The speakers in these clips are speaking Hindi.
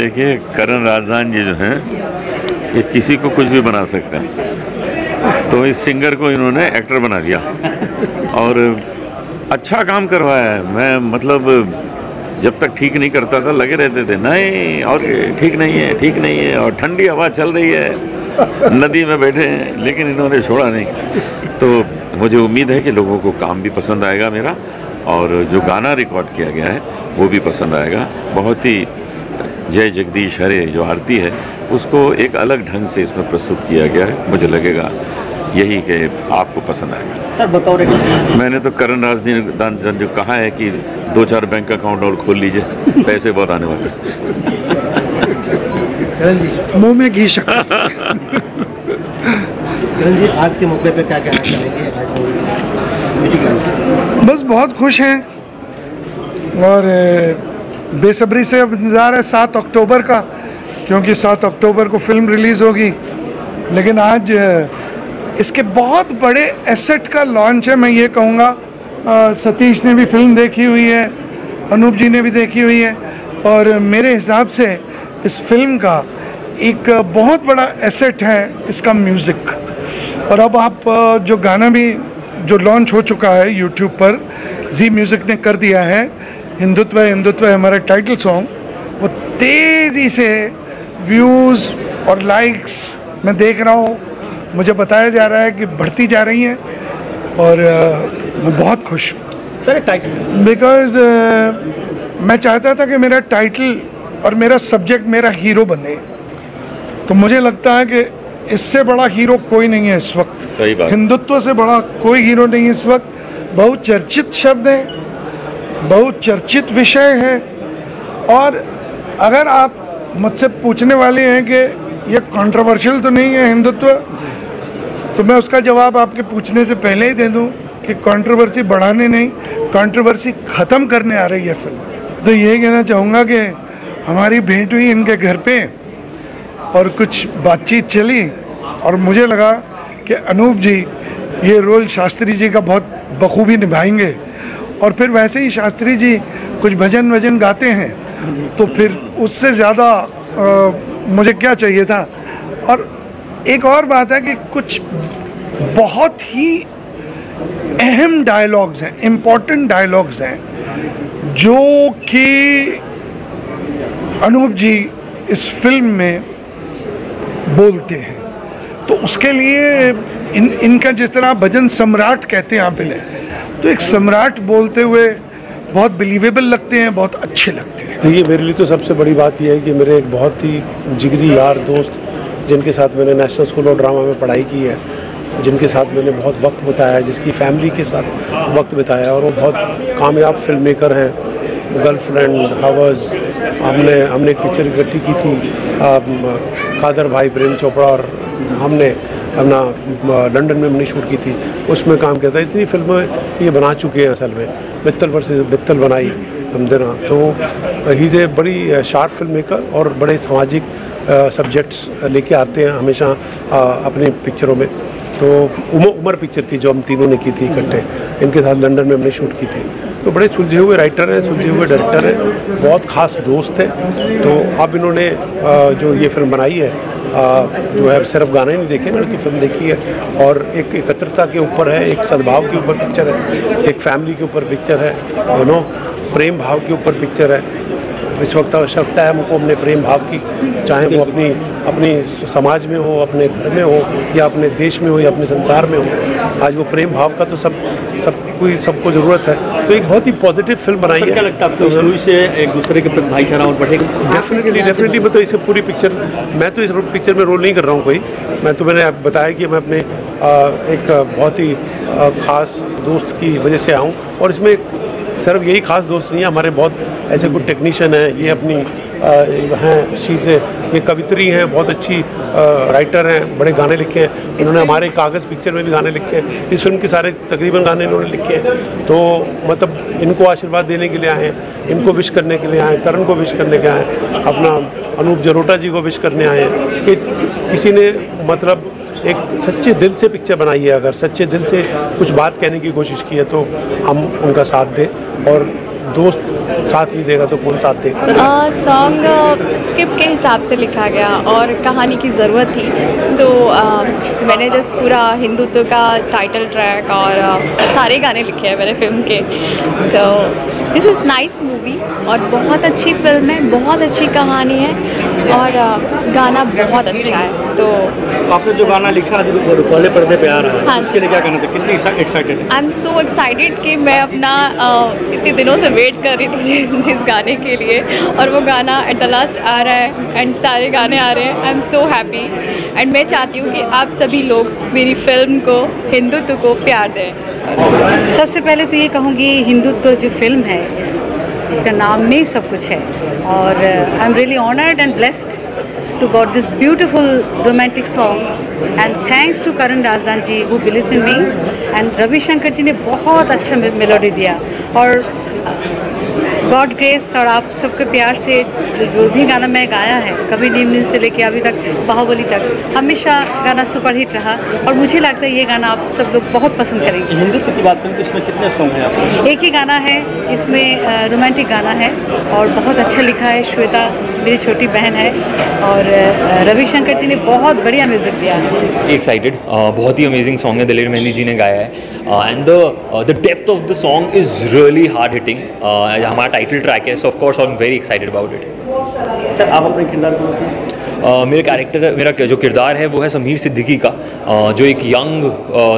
देखिए करण राजधान जी जो हैं, ये किसी को कुछ भी बना सकते हैं। तो इस सिंगर को इन्होंने एक्टर बना दिया। और अच्छा काम करवाया है। मैं मतलब जब तक ठीक नहीं करता था, लगे रहते थे, नहीं, और ठीक नहीं है, ठीक नहीं है, और ठंडी हवा चल रही है, नदी में बैठे हैं। लेकिन इन्होंने छोड़ा नहीं। तो मुझे उम्मीद है कि लोगों को काम भी पसंद आएगा मेरा, और जो गाना रिकॉर्ड किया गया है, वो भी पसंद आएगा। बहुत ही जय जगदीश हरे जो आरती है उसको एक अलग ढंग से इसमें प्रस्तुत किया गया है मुझे लगेगा यही कि आपको पसंद आएगा। सर बतौर मैंने तो करण राजदान जो कहा है कि दो चार बैंक अकाउंट और खोल लीजिए पैसे बहुत आने वाले मुँह में घी शक्कर जी आज के मौके पे क्या कहना चाहेंगे? बस बहुत खुश हैं और बेसब्री से अब इंतज़ार है सात अक्टूबर का, क्योंकि सात अक्टूबर को फ़िल्म रिलीज़ होगी। लेकिन आज इसके बहुत बड़े एसेट का लॉन्च है, मैं ये कहूँगा। सतीश ने भी फ़िल्म देखी हुई है, अनूप जी ने भी देखी हुई है, और मेरे हिसाब से इस फ़िल्म का एक बहुत बड़ा एसेट है इसका म्यूज़िक। और अब आप जो गाना भी जो लॉन्च हो चुका है यूट्यूब पर, जी म्यूज़िक ने कर दिया है हिंदुत्व हिंदुत्व है हमारा टाइटल सॉन्ग वो तेज़ी से व्यूज़ और लाइक्स मैं देख रहा हूँ। मुझे बताया जा रहा है कि बढ़ती जा रही हैं और अ, मैं बहुत खुश हूँ। सर टाइटल बिकॉज़ मैं चाहता था कि मेरा टाइटल और मेरा सब्जेक्ट मेरा हीरो बने। तो मुझे लगता है कि इससे बड़ा हीरो कोई नहीं है इस वक्त। सही बात। हिंदुत्व से बड़ा कोई हीरो नहीं है इस वक्त। बहुचर्चित शब्द है। बहुचर्चित विषय है। और अगर आप मुझसे पूछने वाले हैं कि ये कंट्रोवर्शियल तो नहीं है हिंदुत्व तो मैं उसका जवाब आपके पूछने से पहले ही दे दूँ कि कंट्रोवर्सी बढ़ाने नहीं कंट्रोवर्सी ख़त्म करने आ रही है फ़िल्म। तो ये कहना चाहूँगा कि हमारी भेंट हुई इनके घर पे और कुछ बातचीत चली और मुझे लगा कि अनूप जी, ये रोल शास्त्री जी का बहुत बखूबी निभाएँगे। और फिर वैसे ही शास्त्री जी कुछ भजन वज़न गाते हैं तो फिर उससे ज़्यादा मुझे क्या चाहिए था? और एक और बात है कि कुछ बहुत ही अहम डायलॉग्स हैं इम्पोर्टेंट डायलॉग्स हैं, जो कि अनूप जी इस फ़िल्म में बोलते हैं। तो उसके लिए इन, इनका जिस तरह भजन सम्राट कहते हैं आप इन्हें तो एक सम्राट बोलते हुए बहुत बिलीवेबल लगते हैं, बहुत अच्छे लगते हैं। देखिए, मेरे लिए तो सबसे बड़ी बात यह है कि मेरे एक बहुत ही जिगरी यार दोस्त, जिनके साथ मैंने नेशनल स्कूल ऑफ़ ड्रामा में पढ़ाई की है, जिनके साथ मैंने बहुत वक्त बिताया जिसकी फैमिली के साथ वक्त बिताया और वो बहुत कामयाब फ़िल्म मेकर हैं। गर्लफ्रेंड हवर्स हमने हमने एक पिक्चर इकट्ठी की थी कादर भाई, प्रेम चोपड़ा, और हमने अपना लंदन में हमने शूट की थी, उसमें काम किया था। इतनी फ़िल्में ये बना चुके हैं असल में। बित्तल पर से बित्तल बनाई हम देना। तो ही ए बड़ी शार्प फ़िल्म मेकर और बड़े सामाजिक सब्जेक्ट्स लेके आते हैं हमेशा अपनी पिक्चरों में। तो उमर उमर पिक्चर थी जो हम तीनों ने की थी इकट्ठे। इनके साथ लंदन में हमने शूट की थी। तो बड़े सुलझे हुए राइटर हैं सुलझे हुए डायरेक्टर हैं बहुत खास दोस्त हैं। तो अब इन्होंने जो ये फ़िल्म बनाई है अ, जो है सिर्फ़ गाने नहीं देखे मैंने तो फ़िल्म देखी है। और एक एकत्रता के ऊपर है एक सद्भाव के ऊपर पिक्चर है एक फैमिली के ऊपर पिक्चर है यू नो प्रेम भाव के ऊपर पिक्चर है। इस वक्त आवश्यकता है हमको अपने प्रेम भाव की चाहे वो अपनी अपनी समाज में हो अपने घर में हो या अपने देश में हो या अपने संसार में हो। आज वो प्रेम भाव का तो सब सब कोई सबको ज़रूरत है। तो एक बहुत ही पॉजिटिव फ़िल्म बनाई है। क्या लगता है आपको शुरू से एक दूसरे के प्रति भाईचारा और बढ़ेगा? डेफिनेटली डेफिनेटली मैं तो इसे पूरी पिक्चर मैं तो इस पिक्चर में रोल नहीं कर रहा हूँ कोई। मैं तो मैंने बताया कि मैं अपने एक बहुत ही खास दोस्त की वजह से आऊँ। और इसमें सिर्फ़ यही खास दोस्त नहीं है, हमारे बहुत ऐसे कुछ टेक्नीशियन हैं, ये अपनी हैं, चीज़ें, ये कवित्री हैं, बहुत अच्छी राइटर हैं, बड़े गाने लिखे हैं इन्होंने हमारे कागज़ पिक्चर में भी गाने लिखे हैं, इस फ़िल्म के सारे तकरीबन गाने इन्होंने लिखे हैं। तो मतलब इनको आशीर्वाद देने के लिए आए हैं, इनको विश करने के लिए आए करण को विश करने के आए अपना अनूप जरोटा जी को विश करने आए हैं। कि किसी ने मतलब एक सच्चे दिल से पिक्चर बनाई है। अगर सच्चे दिल से कुछ बात कहने की कोशिश की है तो हम उनका साथ दें और दोस्त साथ नहीं देगा तो कौन साथ देगा? सॉन्ग स्क्रिप्ट के हिसाब से लिखा गया और कहानी की ज़रूरत थी। सो मैंने जस्ट पूरा हिंदुत्व का टाइटल ट्रैक और uh, सारे गाने लिखे हैं मैंने फ़िल्म के। तो दिस इज़ नाइस मूवी और बहुत अच्छी फ़िल्म है बहुत अच्छी कहानी है और uh, गाना बहुत अच्छा है तो आपने जो गाना लिखा आज पहले पर्दे पे आ रहा है हाँ जी। उसके लिए क्या कहना कितनी excited I am so excited कि मैं अपना uh, इतने दिनों से वेट कर रही थी जिस गाने के लिए और वो गाना एट द लास्ट आ रहा है एंड सारे गाने आ रहे हैं। I am so happy and मैं चाहती हूँ कि आप सभी लोग मेरी फ़िल्म को, हिंदुत्व को प्यार दें। सबसे पहले तो ये कहूँगी, हिंदुत्व जो फ़िल्म है, इस, इसका नाम में सब कुछ है। और I am really honoured and blessed to got this beautiful romantic song and thanks to Karan Rajdan ji who believes in me and Ravishankar ji ने बहुत अच्छा मेलोडी दिया। और गॉड ग्रेस और आप सबके प्यार से जो जो भी गाना मैं गाया है कभी नीम से लेके अभी तक बाहुबली तक हमेशा गाना सुपरहिट रहा और मुझे लगता है ये गाना आप सब लोग बहुत पसंद करेंगे। हिंदुत्व की बात करें तो इसमें कितने सॉन्ग हैं आप एक ही गाना है इसमें रोमांटिक गाना है और बहुत अच्छा लिखा है श्वेता। मेरी छोटी बहन है और रविशंकर जी ने बहुत बढ़िया म्यूज़िक दिया है। एक्साइटेड बहुत ही अमेजिंग सॉन्ग है दिलेर मेहली जी ने गाया है। And the the depth of the song is really hard hitting हमारा टाइटल ट्रैक है so of course I am very excited about it आप अपने किरदार को Uh, मेरे कैरेक्टर मेरा जो किरदार है वो है समीर सिद्दीकी का uh, जो एक यंग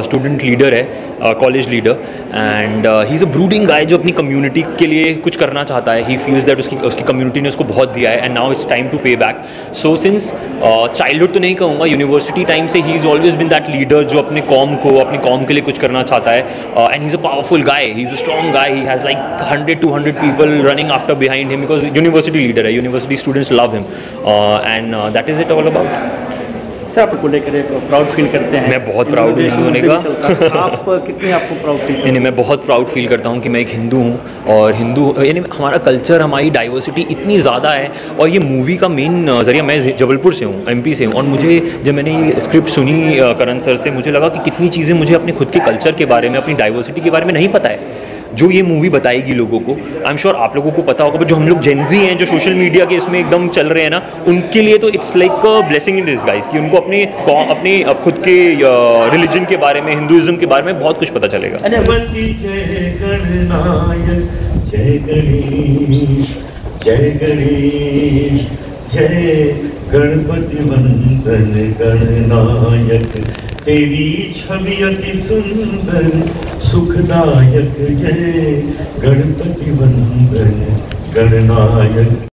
स्टूडेंट लीडर है college leader and he is a brooding guy जो अपनी कम्युनिटी के लिए कुछ करना चाहता है। ही फील्स दैट उसकी उसकी कम्युनिटी ने उसको बहुत दिया है and now it's time to pay back so since childhood तो नहीं कहूँगा यूनिवर्सिटी टाइम से ही is always been that leader जो अपने कॉम को अपने कॉम के लिए कुछ करना चाहता है। And he is a powerful guy he is a strong guy he has like hundred to hundred people running after behind him because university leader है university students love him and that is it all about आपको लेकर एक प्राउड फील करते हैं। मैं बहुत proud हूँ हिंदू होने का। आप कितने आपको प्राउड फील नहीं मैं बहुत प्राउड फील करता हूँ कि मैं एक हिंदू हूँ और हिंदू यानी हमारा कल्चर हमारी डाइवर्सिटी इतनी ज़्यादा है और ये मूवी का मेन ज़रिया मैं जबलपुर से हूँ एमपी से हूँ और मुझे जब मैंने ये स्क्रिप्ट सुनी करण सर से मुझे लगा कि कितनी चीज़ें मुझे अपने खुद के कल्चर के बारे में अपनी डाइवर्सिटी के बारे में नहीं पता है। जो ये मूवी बताएगी लोगों को। आई एम श्योर आप लोगों को पता होगा जो हम लोग जेंजी हैं, जो सोशल मीडिया के इसमें एकदम चल रहे हैं ना, उनके लिए तो it's like blessing in disguise कि उनको अपने अपने खुद के रिलीजन के बारे में हिंदुज़म के बारे में बहुत कुछ पता चलेगा। जय गणपति वंदन गणनायक तेरी छवि अति सुंदर सुखदायक जय गणपति वंदन गणनायक।